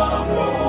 tomorrow.